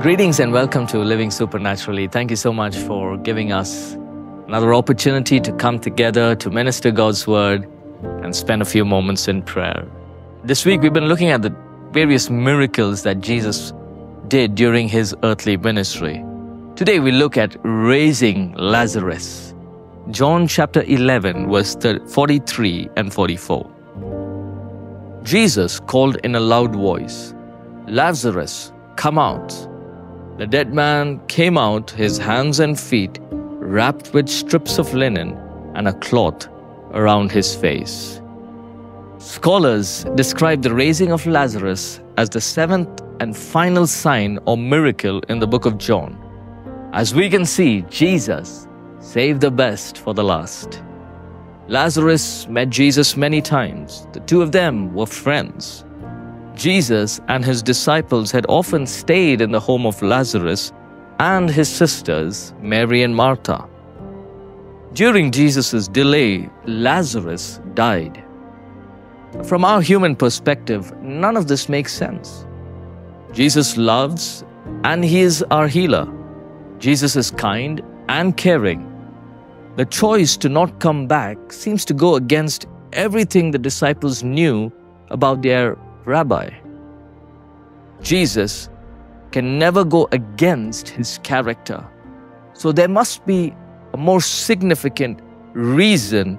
Greetings and welcome to Living Supernaturally. Thank you so much for giving us another opportunity to come together to minister God's word and spend a few moments in prayer. This week we've been looking at the various miracles that Jesus did during his earthly ministry. Today we look at raising Lazarus. John chapter 11, verse 43 and 44. Jesus called in a loud voice, Lazarus, come out. The dead man came out, his hands and feet wrapped with strips of linen and a cloth around his face. Scholars describe the raising of Lazarus as the seventh and final sign or miracle in the book of John. As we can see, Jesus saved the best for the last. Lazarus met Jesus many times. The two of them were friends. Jesus and his disciples had often stayed in the home of Lazarus and his sisters, Mary and Martha. During Jesus' delay, Lazarus died. From our human perspective, none of this makes sense. Jesus loves and he is our healer. Jesus is kind and caring. The choice to not come back seems to go against everything the disciples knew about their rabbi. Jesus can never go against his character. So there must be a more significant reason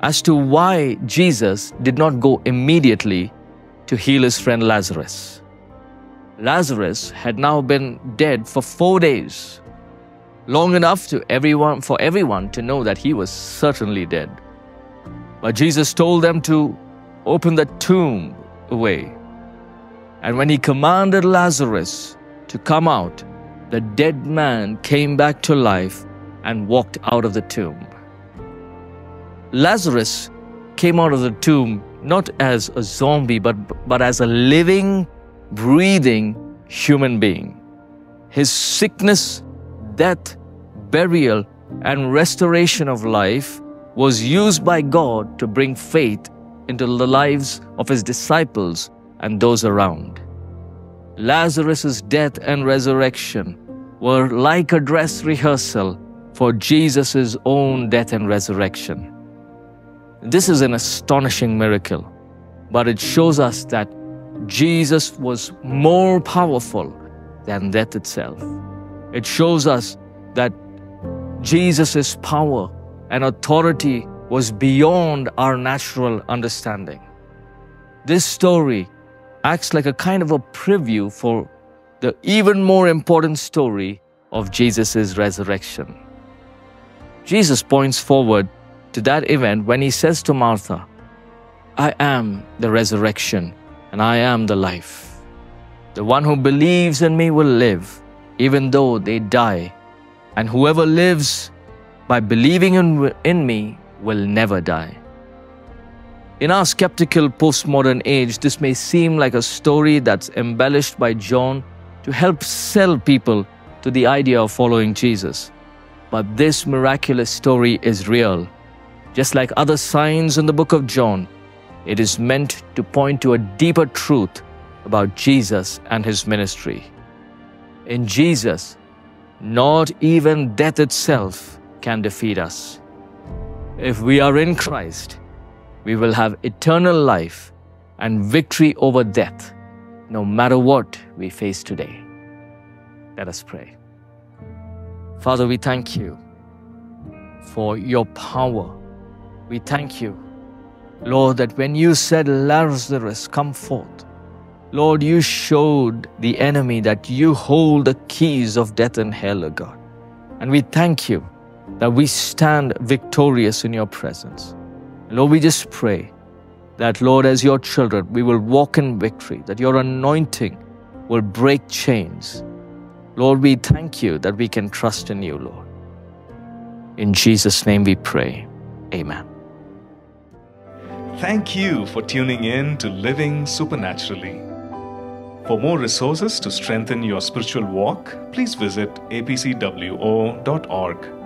as to why Jesus did not go immediately to heal his friend Lazarus. Lazarus had now been dead for four days, long enough to everyone, for everyone to know that he was certainly dead. But Jesus told them to open the tomb away and when he commanded Lazarus to come out, the dead man came back to life and walked out of the tomb. Lazarus came out of the tomb not as a zombie, but, but as a living, breathing human being. His sickness, death, burial, and restoration of life was used by God to bring faith into the lives of his disciples and those around. Lazarus' death and resurrection were like a dress rehearsal for Jesus' own death and resurrection. This is an astonishing miracle, but it shows us that Jesus was more powerful than death itself. It shows us that Jesus' power and authority was beyond our natural understanding. This story acts like a kind of a preview for the even more important story of Jesus' resurrection. Jesus points forward to that event when he says to Martha, I am the resurrection and I am the life. The one who believes in me will live even though they die, and whoever lives by believing in, in me will never die. In our skeptical postmodern age, this may seem like a story that's embellished by John to help sell people to the idea of following Jesus. But this miraculous story is real. Just like other signs in the book of John, it is meant to point to a deeper truth about Jesus and his ministry. In Jesus, not even death itself can defeat us. If we are in Christ, we will have eternal life and victory over death, no matter what we face today. Let us pray. Father, we thank you for your power. We thank you, Lord, that when you said, Lazarus, come forth, Lord, you showed the enemy that you hold the keys of death and hell, O God. And we thank you that we stand victorious in your presence. Lord, we just pray that, Lord, as your children, we will walk in victory, that your anointing will break chains. Lord, we thank you that we can trust in you, Lord. In Jesus' name we pray. Amen. Thank you for tuning in to Living Supernaturally. For more resources to strengthen your spiritual walk, please visit apcwo.org.